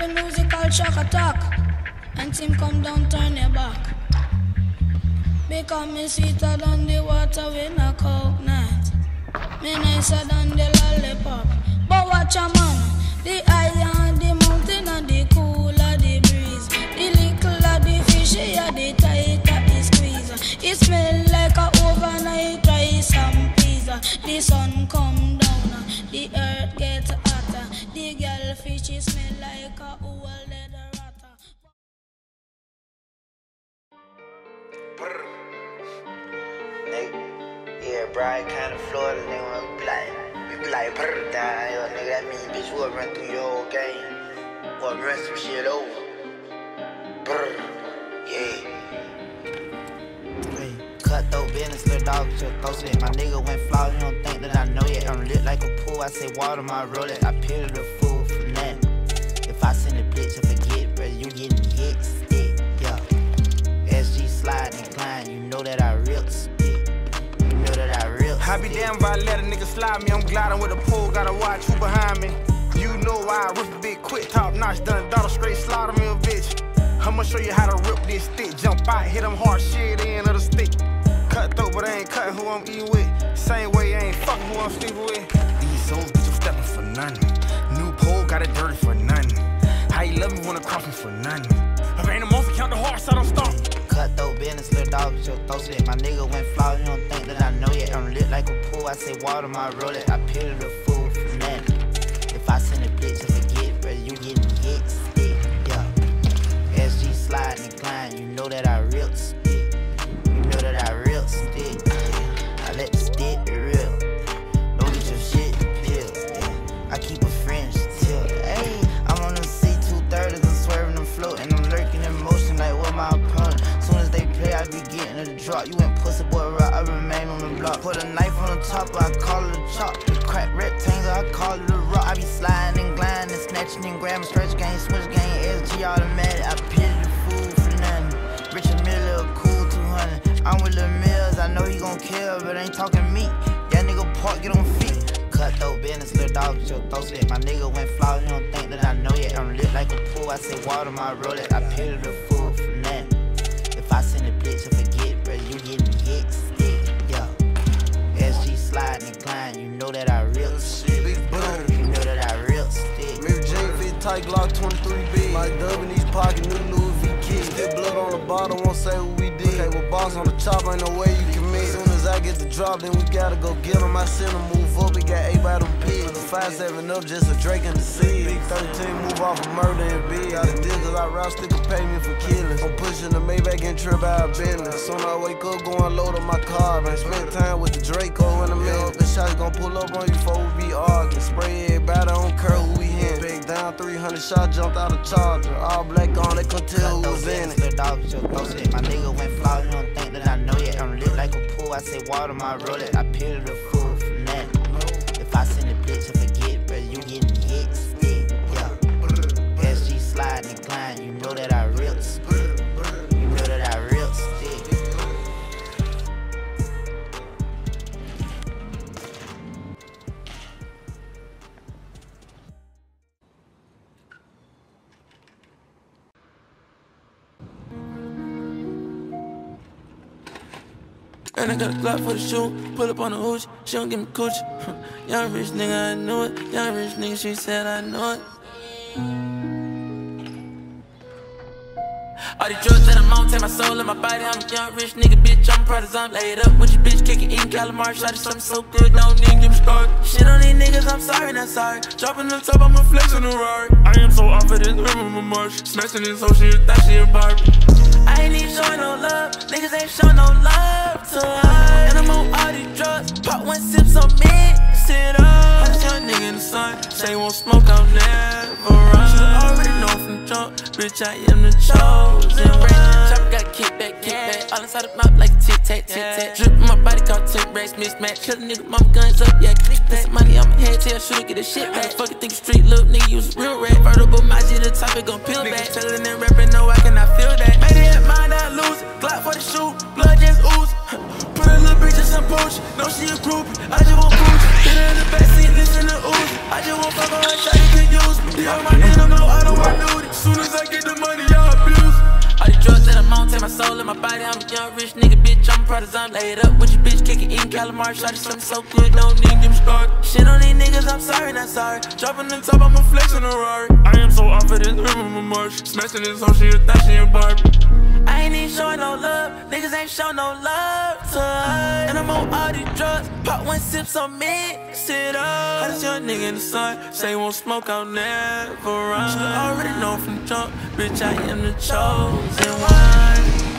the musical shock attack. And team come down, turn your back. Because me sweeter than the water with a coconut. Me nicer than the lollipop. But watch a man, the higher Nigga, yeah, bright kind of Florida nigga, we be like, we be like, brr, down here, nigga, that mean bitch, we'll run through your whole game, or run some shit over. Brr, yeah. Hey, Cutthroat business, little dog, just throw shit. My nigga went flawed, you don't think that I know yet. I'm lit like a pool, I say water, my roll it. I peel the fool for nothing. If I send a bitch, I forget, I be damned if I let a nigga slide me. I'm gliding with a pole, gotta watch who behind me. You know why I rip a bit quick, top notch, done dollar straight, slaughter me a bitch. I'ma show you how to rip this stick. Jump out, hit them hard shit in of the stick. Cut throat, but I ain't cutting who I'm eating with. Same way I ain't fucking who I'm sleeping with. These souls bitch, I'm stepping for nothing. New pole, got it dirty for nothing. How you love me wanna cross me for nothing. If ain't a monster, count the horse, I don't stop. Cutthroat business, little dog, just throw shit. My nigga went flawed, you don't think that I know yet. I'm lit like a pool, I say water, my roll it. I peel the Put a knife on the top, I call it a chop. Crack rectangle, I call it a rock. I be sliding and gliding snatching and grabbing. Stretch game, switch game, SG automatic. I pity the fool for nothing. Richard Miller, cool 200. I'm with the Mills, I know he gon' kill, but ain't talking me. That nigga park, get on feet. Cutthroat business, little dog, just throw shit. My nigga went flawed, you don't think that I know yet. I'm lit like a pool, I say water, my roll it. I peel the fool for nothing. If I send a bitch, Tight Glock 23B. Like dub in these pockets, new Louis V kicks. Still blood on the bottle, won't say what we did. Okay, with boss on the chop, ain't no way you can miss. Soon as I get the drop, then we gotta go get him. I send him move up, we got eight by them pigs. The 5-7 up, just a Drake in the sea. Big 13 move off of murder and big. Got a deal, cause I route stick a pay me for killing. I'm pushing the Maybach and trip out of business. Soon I wake up, go unload on my car. Man, spend time with the Draco in the minute. The shots gon' pull up on you before we be arguing. Spray everybody, I don't care who we down 300 shot, jumped out of charger. All black on, they couldn't tell who was in it. Little dog, just throw. My nigga went flawed, you don't think that I know yet. I'm lit like a pool, I say water, my roll it. I peel the fool from that. If I send a bitch, I forget, And I got a Glock for the shoe, pull up on the hooch, she don't give me coochie. Young rich nigga, I knew it. Young rich nigga, she said I know it. All these drugs that I'm on, take my soul and my body. I'm a young rich nigga, bitch. I'm proud as I'm laid up with your bitch, kicking, eating calamari. Shot something so good, don't need them start. Shit on these niggas, I'm sorry, not sorry. Dropping the top, I'm a flex on the Rari. I am so off of this, remember my march. Smashing this whole shit, that shit Barbie. I ain't even showing no love, niggas ain't showing no love to us. And I'm on all these drugs, pop one sip, some mix it up. I just young nigga in the sun, say won't smoke, I'll never run. Should've already know from jump, bitch, I am the chosen one. Chopper got kickback, kickback, all inside the mouth like a tic tac, tic tac. Drippin' my body called tip racks, mismatch. Kill a nigga, mama guns up, yeah, click that. Money on my head, tell shooter get a shit back. Fucking think street look, nigga, use a real rap. Vertible, my G, the topic gon' peel back. Tellin' and rapping, no, I cannot feel that. Made it in take my soul and my body. I'm a young rich nigga, bitch. I'm proud as I'm laid up with your bitch, kicking, eating calamari. Shawty something so good, no need get me started. Shit on these niggas, I'm sorry, not sorry. Dropping the top, I'm a flex on a Rari. I am so off of this, remember Marsh. Smashing this hoe, she a thot, she a Barbie. I ain't even showing no love, niggas ain't show no love to us. And I'm on all these drugs, pop one sips on me, sit up. Hottest young nigga in the sun, say won't smoke, I'll never run. Already know from the jump, bitch, I am the chosen one.